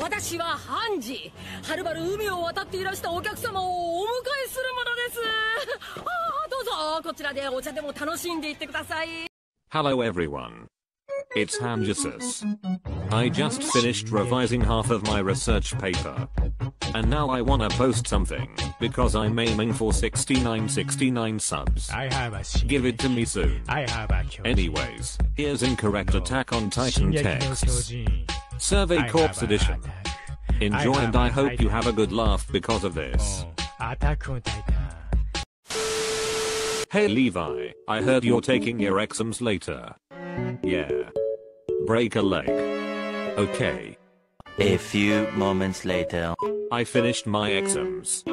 私はハンジはるばる海を渡っていらしたお客様をお迎えするものですああどうぞこちらでお茶でも楽しんでいってください Hello everyone. It's Hamjasus. I just finished revising half of my research paper. And now I wanna post something, because I'm aiming for 6969 subs. I have a 進 Give it to me soon. I have a Anyways, here's incorrect attack on 進 Titan texts. Survey Corps Edition. Enjoy and I hope you have a good laugh because of this. Hey Levi, I heard you're taking your exams later. Yeah. Break a leg. Okay. A few moments later. I finished my exams.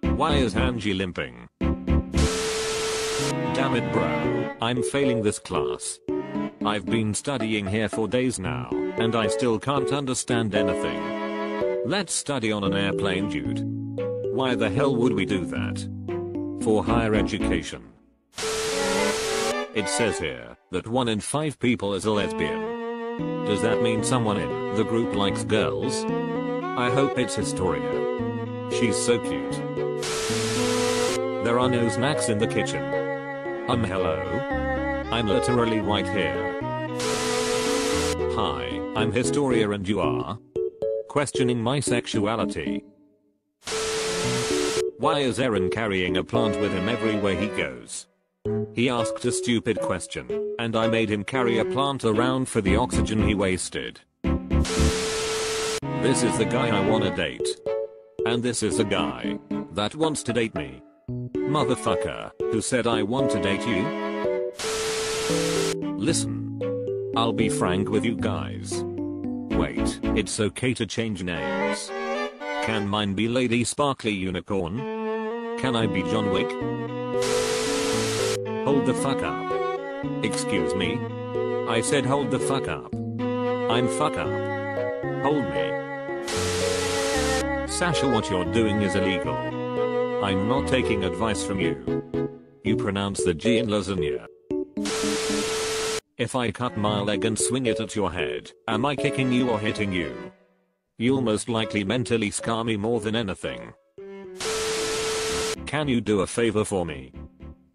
Why is Hanji limping? Damn it bro, I'm failing this class. I've been studying here for days now, and I still can't understand anything. Let's study on an airplane dude. Why the hell would we do that? For higher education. It says here that one in five people is a lesbian. Does that mean someone in the group likes girls? I hope it's Historia. She's so cute. There are no snacks in the kitchen. Um hello? I'm literally right here. Hi, I'm Historia and you are? Questioning my sexuality. Why is Eren carrying a plant with him everywhere he goes? He asked a stupid question, and I made him carry a plant around for the oxygen he wasted. This is the guy I wanna date. And this is the guy that wants to date me. Motherfucker, who said I want to date you? Listen. I'll be frank with you guys. Wait, it's okay to change names. Can mine be Lady Sparkly Unicorn? Can I be John Wick? Hold the fuck up. Excuse me? I said hold the fuck up. I'm fuck up. Hold me. Sasha what you're doing is illegal. I'm not taking advice from you. You pronounce the G in lasagna. If I cut my leg and swing it at your head, am I kicking you or hitting you? You'll most likely mentally scar me more than anything. Can you do a favor for me?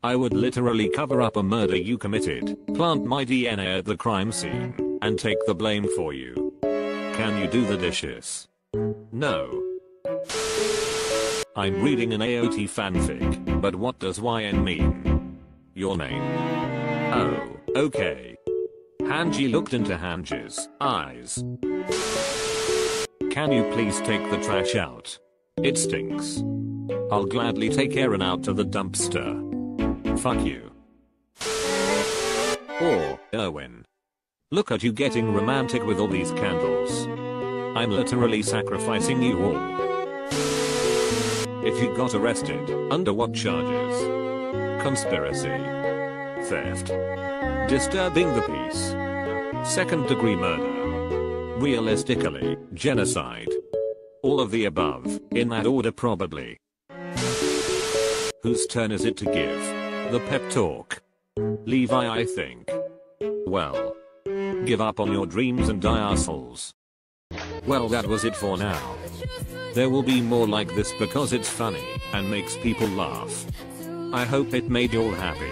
I would literally cover up a murder you committed, plant my DNA at the crime scene, and take the blame for you. Can you do the dishes? No. I'm reading an AOT fanfic, but what does YN mean? Your name? Oh, okay. Hanji looked into Hanji's eyes. Can you please take the trash out? It stinks. I'll gladly take Eren out to the dumpster. Fuck you. Or, Erwin. Look at you getting romantic with all these candles. I'm literally sacrificing you all. If you got arrested, under what charges? Conspiracy. Theft. Disturbing the peace. Second degree murder. Realistically, genocide. All of the above, in that order probably. Whose turn is it to give? The pep talk. Levi I think. Well. Give up on your dreams and die assholes. Well that was it for now. There will be more like this because it's funny and makes people laugh. I hope it made you all happy.